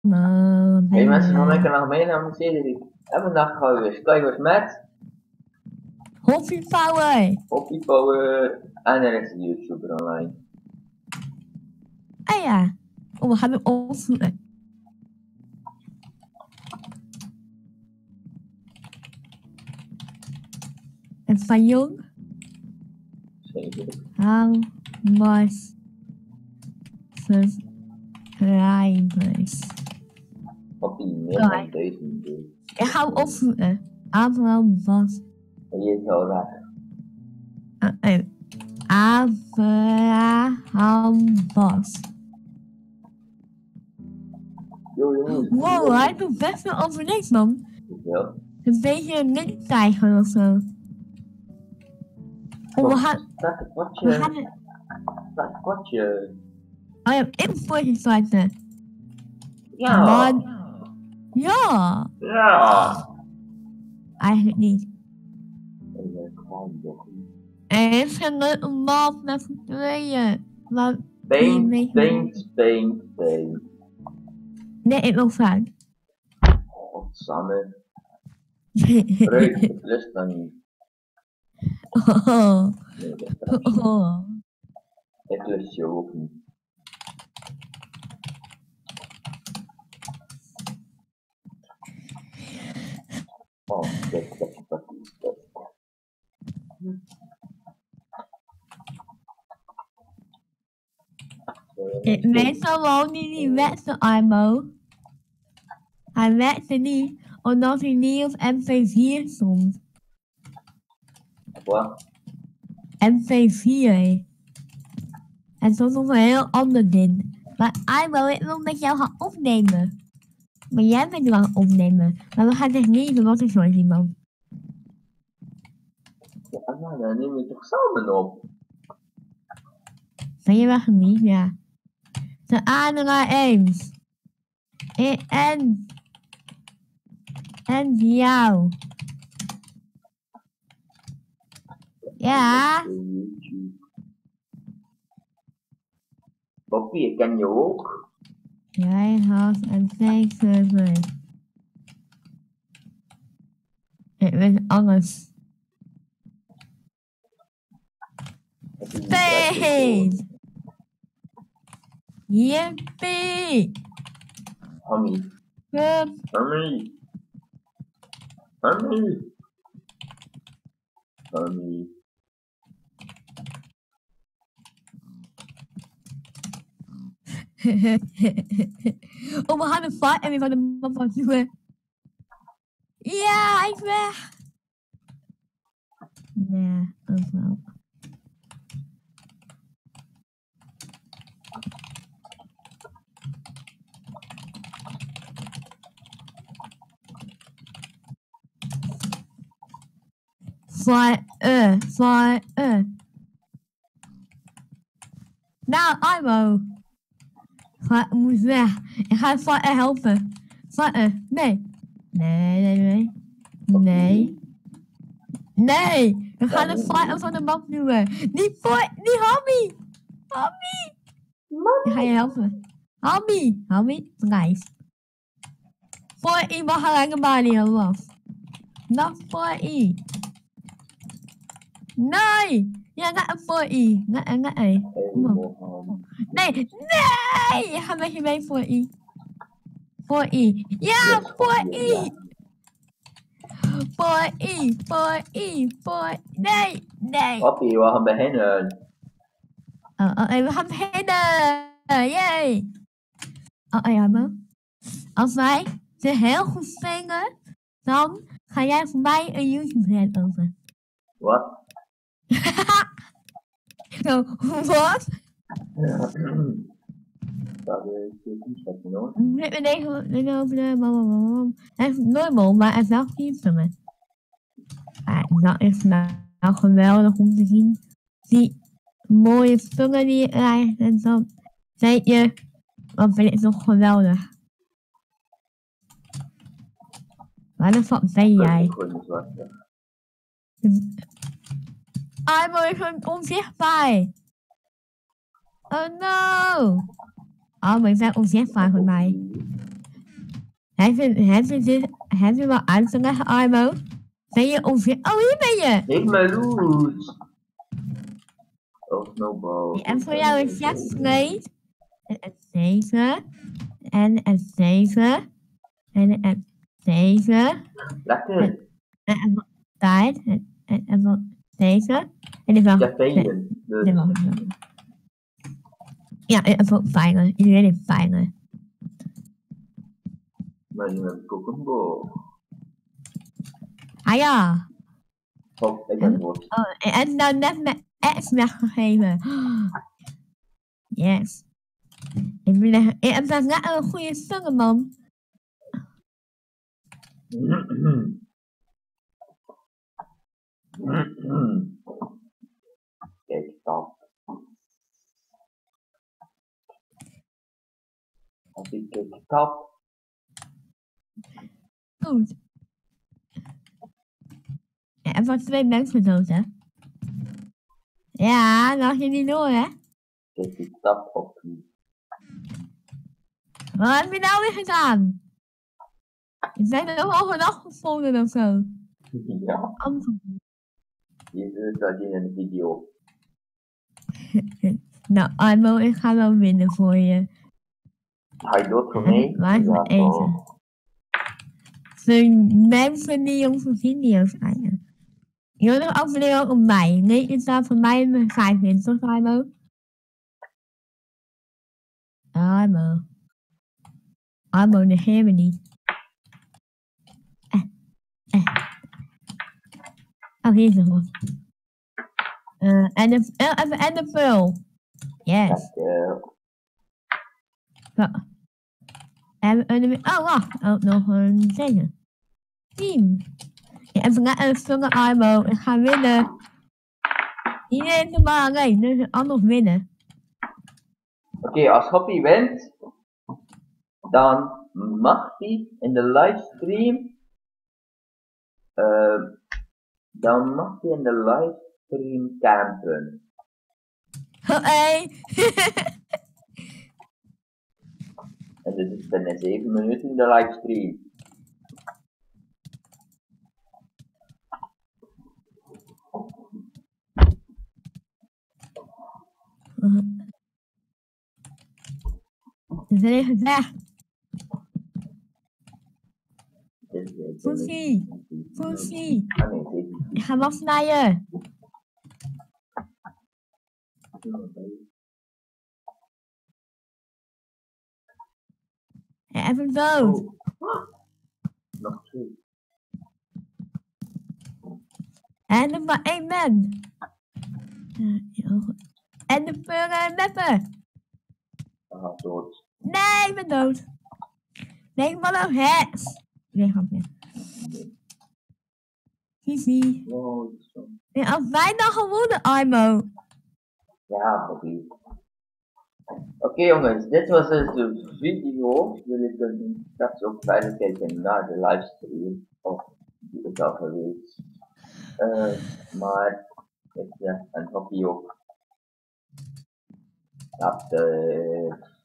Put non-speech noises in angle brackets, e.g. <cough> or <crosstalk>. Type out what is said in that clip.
Hey mensen, lekker nog mee naar mijn serie. En vandaag gaan we weer spelen met Hoppy Power. Hoppy Power en er is een YouTuber online. Ah ja. Oh, we gaan hem opzoeken. Het van jong. Zeker. How much subscribers? Hoppy, meer Ja. duizend. Ik ga opzoeken. Abraham was. Je. Uh, uh, Abraham was. Yo jongens. Wow, hij doet best wel over niks, man. Hoeveel? Een beetje niks krijgen of zo. Oh, we gaan, een we gaan een potje. Oh ja, starten. Ja. Man. Ja, Ja. eigenlijk niet. Ik. Er is geen leuke man met z'n tweeën. Maar, paint, paint. nee, ik wil vragen. Godsamme. Het lust dan niet. Oh, Nee, dat is oh. Het lust je ook niet. Oh. Ik weet gewoon niet die werkte, Armo. Hij werkte niet, omdat hij niet op MP4 stond. Wat? MP4. En stond nog een heel ander ding. Maar Armo, ik wil met jou gaan opnemen. Maar jij bent nu aan het opnemen. Maar we gaan dus niet is nooit iemand. Ja, nou, dan neem je toch samen op. Ben je wel niet? Ja. De adelaar eens. En. En jou. Ja. Poppy, ik ken je ook. Jij had een tegenserver. Ik weet alles. Heb je die Space! Yippie! Hammy. Hup. Hammy. Hammy. Hammy. Oh, we gaan een fight en we gaan de map doen. Ja, ik weg. Wel. Fire, uh, fire, uh. Nou, Imo. Ga, moet weg. Ik ga Fire helpen. Fire, nee. Nee, nee, nee. Nee. Nee. We gaan de Fire van de map doen. Die voor, die Hammy. Hammy. Ik ga je helpen. Hammy. Hammy, blijf. Voor I mag gelijk balie af. Nog voor I. Nee. Ja, naar voor I. Nee, nee. Helemaal. Nee, nee! Je gaat met je mee voor I. Voor I. Ja, voor I! Voor I, voor I, voor... Nee, nee. Poppy, we gaan beginnen. Oh, oh, we gaan beginnen. Yay. Oh, oh, ja, man. Als wij ze heel goed spelen, dan ga jij voor mij een YouTube-kanaal over. Wat? Zo, wat? Dat is je toestemming hoor. Nee, nee, nee, nee, de mama, Hij is normal, maar hij is wel instrument. Ah, dat is nou, nou geweldig om te zien. Die mooie spullen die je krijgt en dan weet je, wat vind ik toch geweldig. Waar de fuck ben jij? I'm even onzichtbaar. Oh no! Oh, maar ik ben onzichtbaar voor mij. Heb je, heb je dit, heb je wel uit te leggen, Armo? Ben je ongeveer... Oh, hier ben je! Ik ben loes. Oh, snowball. En voor jou een chestplate. En een deze. En een deze. En een deze. Lekker. En. En, en, en van deze. En dit. Ja, velen. Dit Dus, was Ja, en van fijner. Iedereen is fijner. maar nu heb ik ook een. Ah ja. Oh, ik ben worst. Oh, en, en nou net mijn ex weggegeven. Yes. Ik ben echt... Ik heb net een goede man. Kijk, stop. Als ik kijk, stop. Goed. Ja, en van twee mensen dood, hè? Ja, dat had je niet door, hè? Kijk, ik stap op. Wat heb je nou weer gedaan? Je bent er nog overdag gevonden of zo. Ja, Antwoord. Je ziet dat in een video. <laughs> Nou, Armo, ik ga wel winnen voor je. Ga je dood voor mij? Is mijn eten? Voor mensen die onze video's kijken. Jullie abonneren ook op mij. Nee, het staat voor mij mijn vijf in, toch Armo? Armo. Armo, negeer me niet. Eh, eh. Oh. Eh, en de, eh, en de pearl. Yes. Ja. En, en, oh, wacht. Ook nog een dingen. Team. Ja, even naar een stunner Armo. Ik ga winnen. Iedereen is maar alleen, dus anders winnen. Oké, als Hoppy wint, dan mag hij in de livestream, eh, dan mag hij in de livestream campen. Oh, hey. <laughs> En dit is binnen 7 minuten de livestream. Dat is even weg. Dit is binnen Poesie. 7 minuten. Poesie. Ah nee, 7 Ik ga hem afsnijden. Ja, even dood. Oh. Nog twee. En er maar één man. En de peuren meppen. Dood. Nee, ik ben dood. Nee, ik ben nog heks. Nee, grapje. Visie. Wow, dit is zo. En als wij dan gewonnen, Armo. Ja, Bobby. Oké jongens, dit was dus de video. Jullie kunnen straks ook verder kijken naar de livestream. Of die is al geweest. Eh, maar ik ja, en Hoppy ook. Later.